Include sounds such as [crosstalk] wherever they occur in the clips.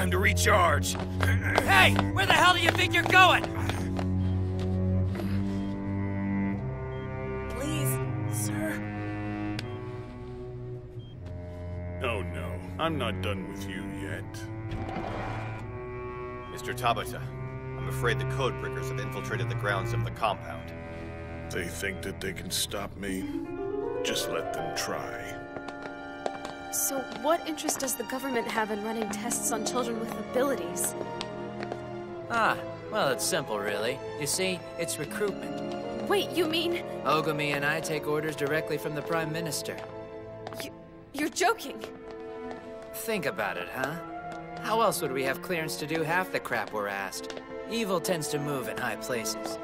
time to recharge! Hey, where the hell do you think you're going? Please, sir. Oh no, I'm not done with you yet. Mr. Tabata, I'm afraid the Codebreakers have infiltrated the grounds of the compound. They think that they can stop me. Just let them try. So, what interest does the government have in running tests on children with abilities? Ah, well, it's simple, really. You see, it's recruitment. Wait, you mean Ogami and I take orders directly from the Prime Minister. you, you're joking? Think about it, huh? How else would we have clearance to do half the crap we're asked? Evil tends to move in high places.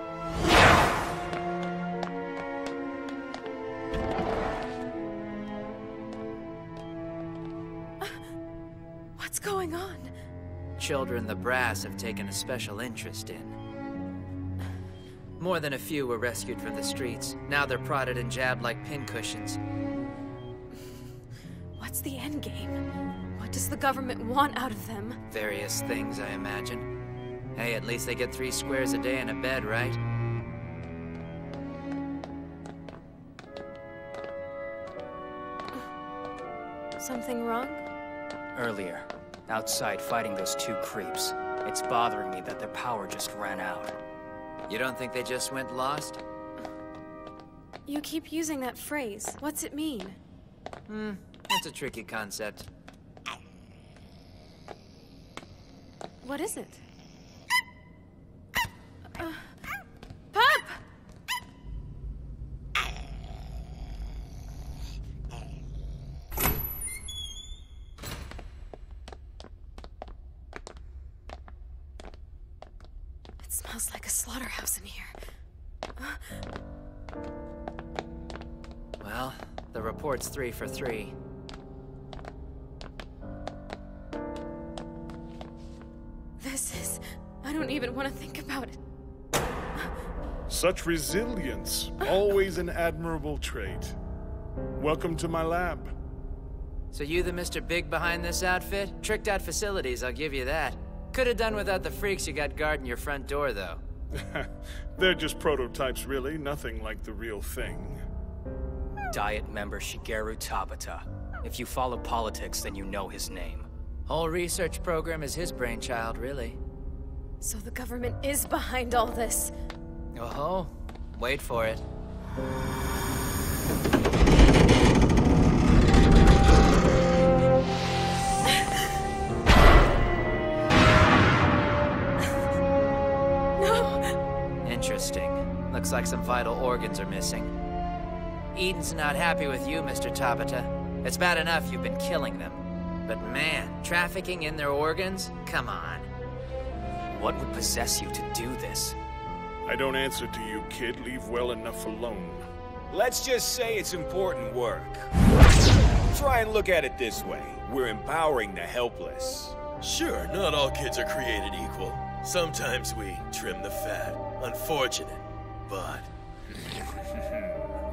Children the brass have taken a special interest in. More than a few were rescued from the streets. Now they're prodded and jabbed like pincushions. What's the end game? What does the government want out of them? Various things, I imagine. Hey, at least they get three squares a day in a bed, right? Something wrong? Earlier, outside fighting those two creeps. It's bothering me that their power just ran out. You don't think they just went lost? You keep using that phrase. What's it mean? Hmm, that's a tricky concept. What is it? Uh, Pup! It smells like a slaughterhouse in here. Well, the report's three for three. This is. I don't even want to think about it. Such resilience, always an admirable trait. Welcome to my lab. So you the Mr. Big behind this outfit? Tricked out facilities, I'll give you that. Could have done without the freaks you got guarding your front door, though. [laughs] They're just prototypes, really, nothing like the real thing. Diet member Shigeru Tabata. If you follow politics, then you know his name. Whole research program is his brainchild, really. So the government is behind all this. Oh, wait for it. Looks like some vital organs are missing. Eden's not happy with you, Mr. Tabata. It's bad enough you've been killing them. But man, trafficking in their organs? Come on. What would possess you to do this? I don't answer to you, kid. Leave well enough alone. Let's just say it's important work. Try and look at it this way. We're empowering the helpless. Sure, not all kids are created equal. Sometimes we trim the fat. Unfortunate, but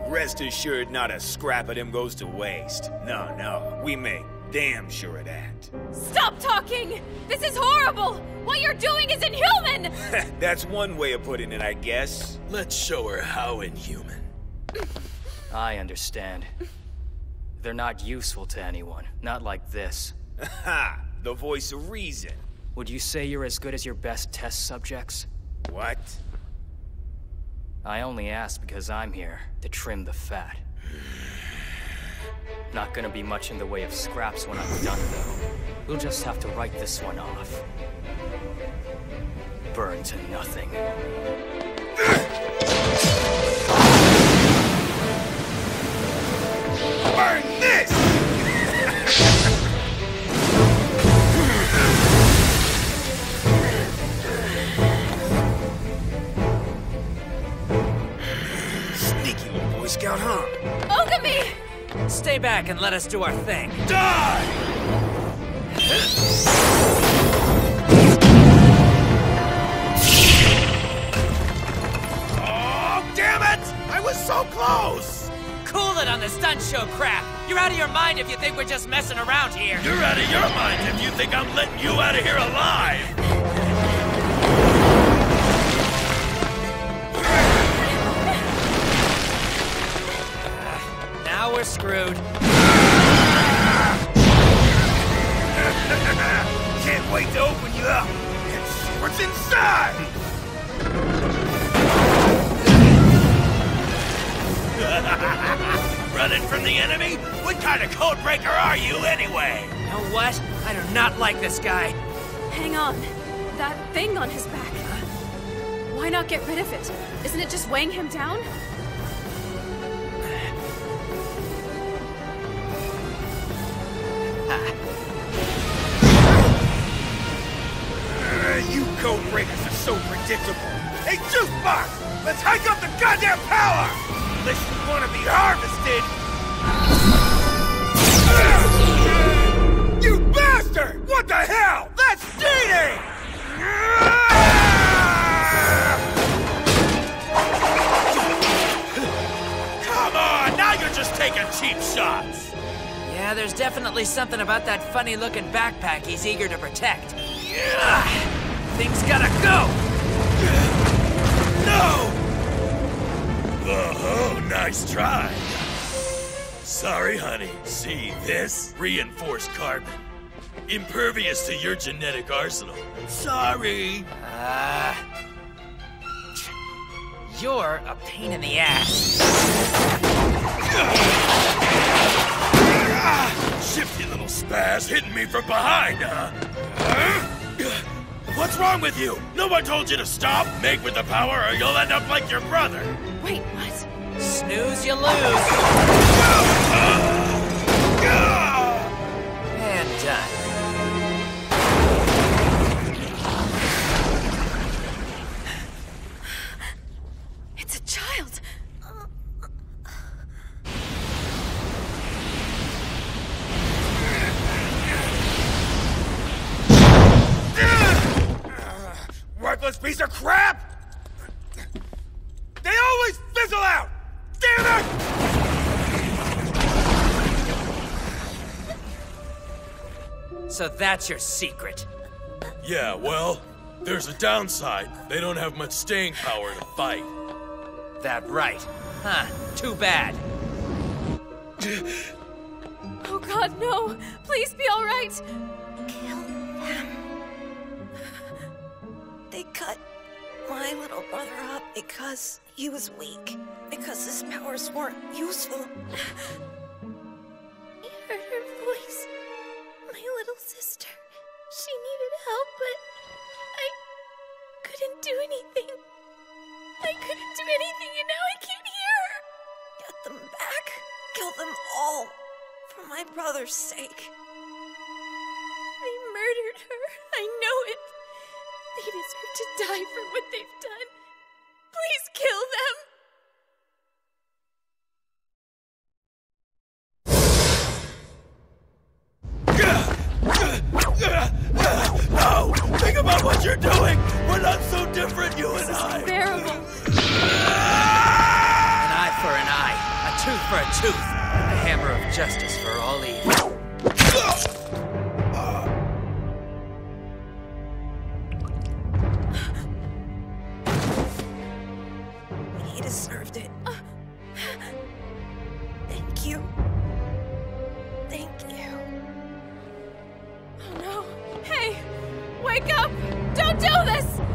Rest assured not a scrap of them goes to waste. No, no, we make damn sure of that. Stop talking! This is horrible! What you're doing is inhuman! [laughs] That's one way of putting it, I guess. let's show her how inhuman. I understand. They're not useful to anyone, not like this. [laughs] Ha! The voice of reason. Would you say you're as good as your best test subjects? What? I only ask because I'm here to trim the fat. Not gonna be much in the way of scraps when I'm done, though. We'll just have to write this one off. Burn to nothing. Burn this! And let us do our thing. Die! Oh, damn it! I was so close! Cool it on the stunt show crap. You're out of your mind if you think we're just messing around here. You're out of your mind if you think I'm letting you out of here alive! Screwed. [laughs] Can't wait to open you up and see what's inside! [laughs] Running from the enemy? What kind of codebreaker are you anyway? You know what? I do not like this guy. Hang on. That thing on his back. Why not get rid of it? Isn't it just weighing him down? So predictable. Hey, Jukebox! Let's hike up the goddamn power! Unless you want to be harvested! You bastard! What the hell? That's cheating! Come on, now you're just taking cheap shots! Yeah, there's definitely something about that funny looking backpack he's eager to protect. Yeah! Things gotta go! No! Oh, nice try. Sorry, honey. See this? Reinforced carbon. Impervious to your genetic arsenal. Sorry. Uh. You're a pain in the ass. Shifty little spaz hitting me from behind, huh? What's wrong with you? No one told you to stop. Make with the power or you'll end up like your brother. Wait, what? Snooze, you lose. So that's your secret. Yeah, well, there's a downside. They don't have much staying power to fight. That right. Huh, too bad. Oh god, no! Please be alright! Kill them. They cut my little brother up because he was weak. Because his powers weren't useful. My brother's sake. They murdered her. I know it. They deserve to die for what they've Wake up! Don't do this!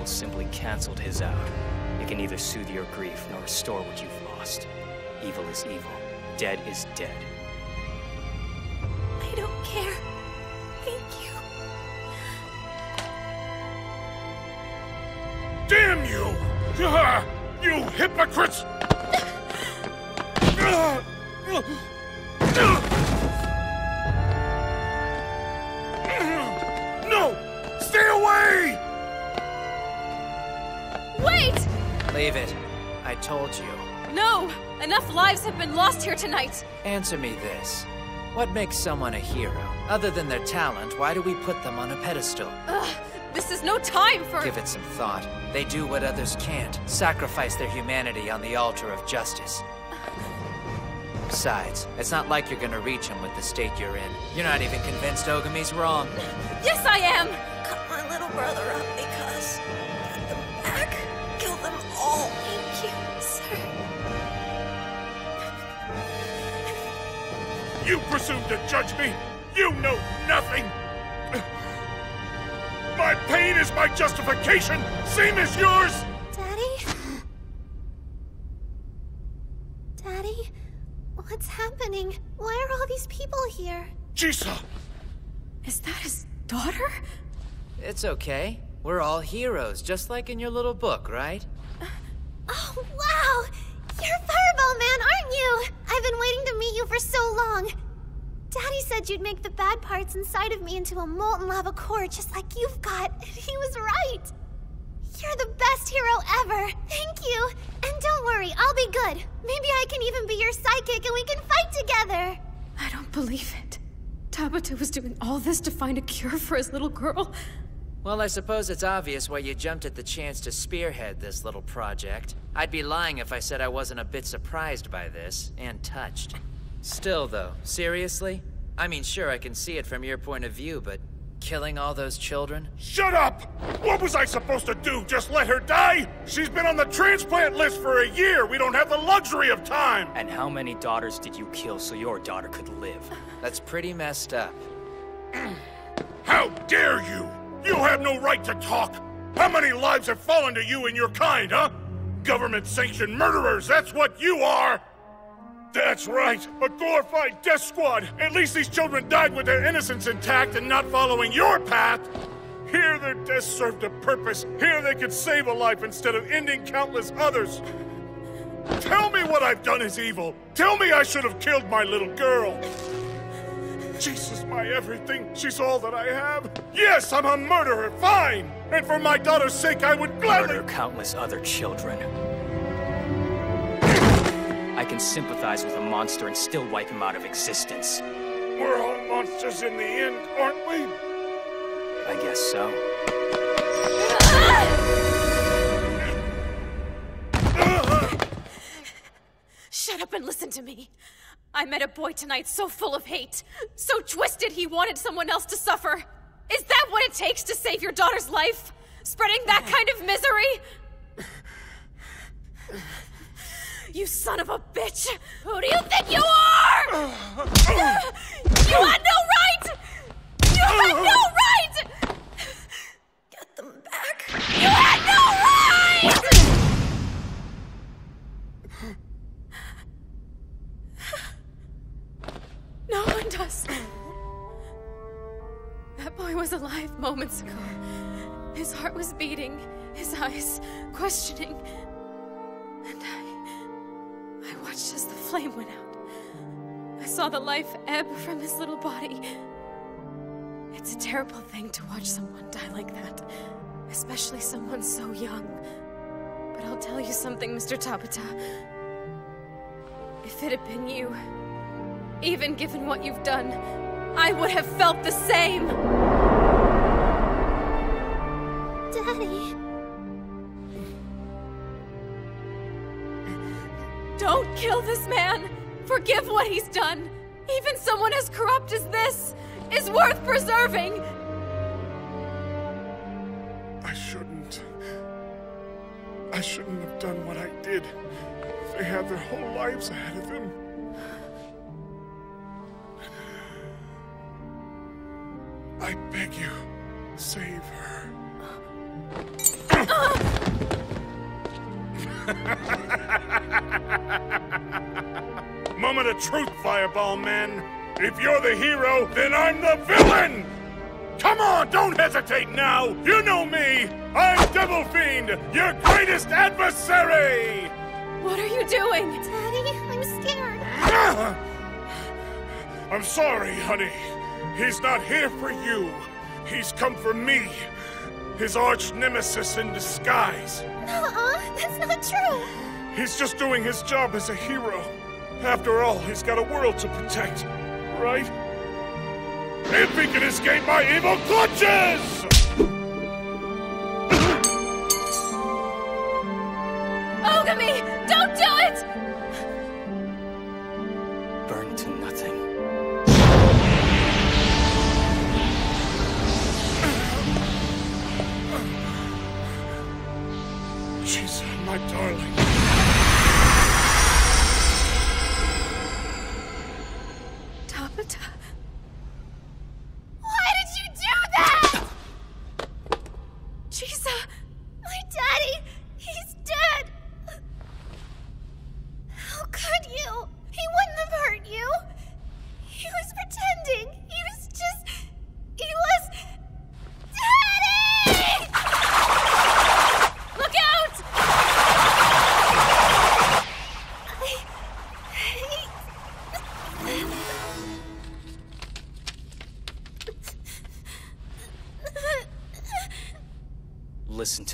My own evil simply canceled his out. It can neither soothe your grief nor restore what you've lost. Evil is evil. Dead is dead. I don't care. Thank you. Damn you! Ah, You hypocrites! Ah, ah, ah. Leave it. I told you. No! Enough lives have been lost here tonight! Answer me this. What makes someone a hero? Other than their talent, why do we put them on a pedestal? Ugh, this is no time for. Give it some thought. They do what others can't. Sacrifice their humanity on the altar of justice. Besides, it's not like you're gonna reach him with the state you're in. You're not even convinced Ogami's wrong. Yes, I am! Cut my little brother up because. You presume to judge me? You know nothing! My pain is my justification, same as yours! Daddy? Daddy? What's happening? Why are all these people here? Chisa! Is that his daughter? It's okay. We're all heroes, just like in your little book, right? Oh, wow! You're Fireball Man, aren't you? I've been waiting to meet you for so long. Daddy said you'd make the bad parts inside of me into a molten lava core just like you've got, and [laughs] he was right. You're the best hero ever. Thank you. And don't worry, I'll be good. Maybe I can even be your sidekick and we can fight together. I don't believe it. Tabata was doing all this to find a cure for his little girl. Well, I suppose it's obvious why you jumped at the chance to spearhead this little project. I'd be lying if I said I wasn't a bit surprised by this, and touched. Still, though, seriously? I mean, sure, I can see it from your point of view, but killing all those children? Shut up! What was I supposed to do? Just let her die? She's been on the transplant list for a year. We don't have the luxury of time. And how many daughters did you kill so your daughter could live? That's pretty messed up. How dare you! Have no right to talk! How many lives have fallen to you and your kind, huh? Government sanctioned murderers, that's what you are! That's right, a glorified death squad! At least these children died with their innocence intact and not following your path! Here their deaths served a purpose. Here they could save a life instead of ending countless others. Tell me what I've done is evil. Tell me I should have killed my little girl. Jesus, my everything. She's all that I have. Yes, I'm a murderer. Fine. And for my daughter's sake, I would gladly. Murder countless other children. I can sympathize with a monster and still wipe him out of existence. We're all monsters in the end, aren't we? I guess so. [laughs] Shut up and listen to me. I met a boy tonight so full of hate, so twisted he wanted someone else to suffer. Is that what it takes to save your daughter's life? Spreading that kind of misery? You son of a bitch! Who do you think you are? You had no right! You had no right! Get them back. You had no right! Does. That boy was alive moments ago. His heart was beating, his eyes questioning. And I. I watched as the flame went out. I saw the life ebb from his little body. It's a terrible thing to watch someone die like that, especially someone so young. But I'll tell you something, Mr. Tabata. If it had been you, even given what you've done, I would have felt the same! Daddy. Don't kill this man! Forgive what he's done! Even someone as corrupt as this is worth preserving! I shouldn't. I shouldn't have done what I did. They had their whole lives ahead of them. Truth, Fireball Man. If you're the hero, then I'm the villain! Come on, don't hesitate now! You know me! I'm Devil Fiend, your greatest adversary! What are you doing? Daddy, I'm scared. [sighs] I'm sorry, honey. He's not here for you. He's come for me, his arch nemesis in disguise. Nuh-uh, that's not true. He's just doing his job as a hero. After all, he's got a world to protect, right? If he can escape my evil clutches!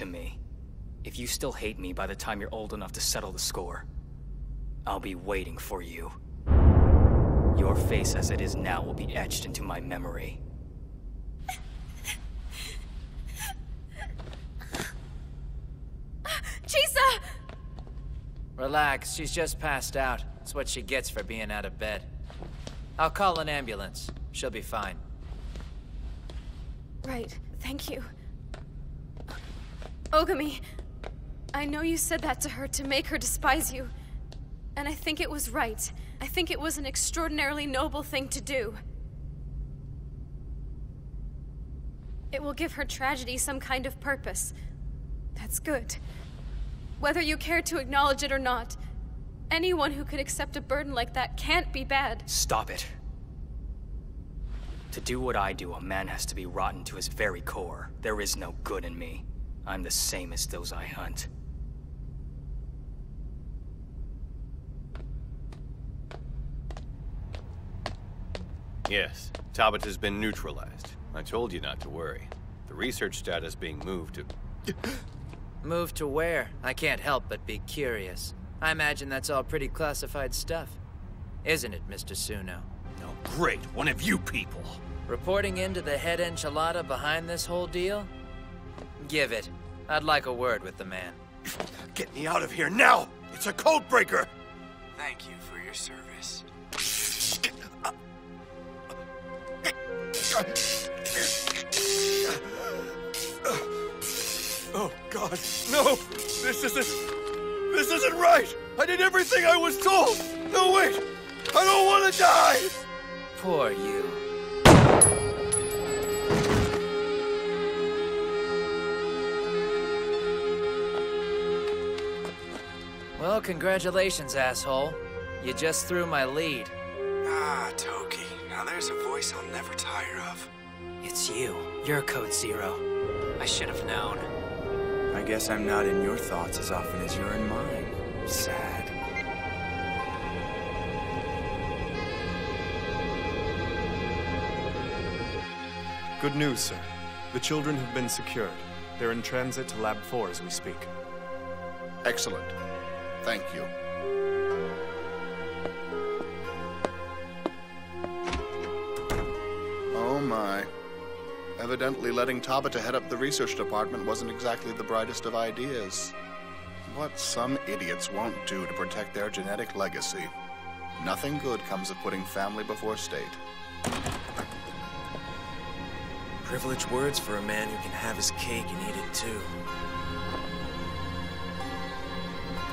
To me. If you still hate me by the time you're old enough to settle the score, I'll be waiting for you. Your face as it is now will be etched into my memory. Chisa! Relax, she's just passed out. It's what she gets for being out of bed. I'll call an ambulance. She'll be fine. Right, thank you. Ogami, I know you said that to her to make her despise you. And I think it was right. I think it was an extraordinarily noble thing to do. It will give her tragedy some kind of purpose. That's good. Whether you care to acknowledge it or not, anyone who could accept a burden like that can't be bad. Stop it. To do what I do, a man has to be rotten to his very core. There is no good in me. I'm the same as those I hunt. Yes, Tabata has been neutralized. I told you not to worry. The research status being moved to... [gasps] Move to where? I can't help but be curious. I imagine that's all pretty classified stuff. Isn't it, Mr. Suno? No, great. One of you people. Reporting into the head enchilada behind this whole deal? Give it. I'd like a word with the man. Get me out of here now! It's a code breaker! Thank you for your service. Oh, God. No! This isn't. This isn't right! I did everything I was told! No, wait! I don't want to die! Poor you. Well, congratulations, asshole. You just threw my lead. Ah, Toki. Now there's a voice I'll never tire of. It's you. You're Code Zero. I should have known. I guess I'm not in your thoughts as often as you're in mine. Sad. Good news, sir. The children have been secured. They're in transit to Lab 4 as we speak. Excellent. Thank you. Oh my. Evidently letting Tabata head up the research department wasn't exactly the brightest of ideas. What some idiots won't do to protect their genetic legacy. Nothing good comes of putting family before state. Privileged words for a man who can have his cake and eat it too.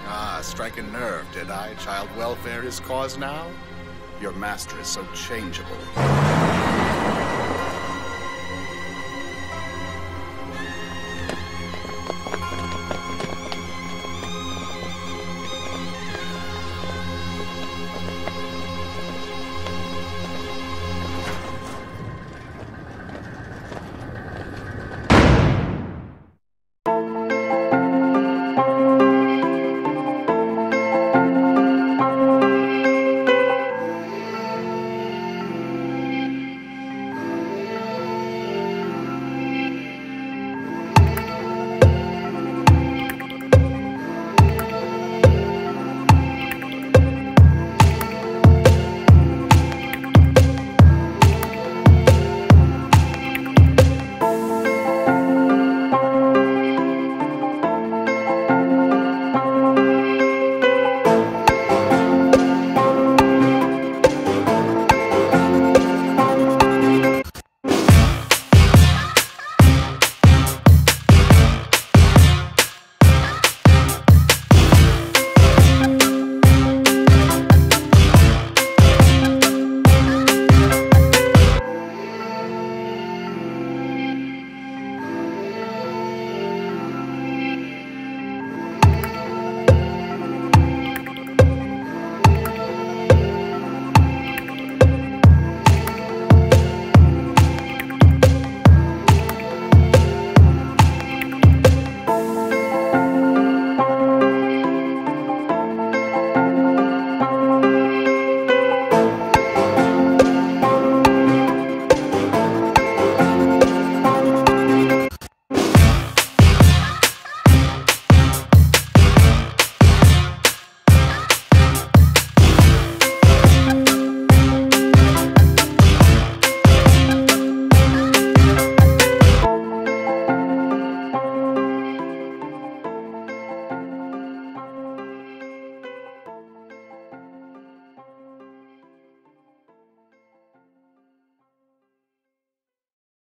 Ah, strike a nerve, did I? Child welfare is cause now? Your master is so changeable.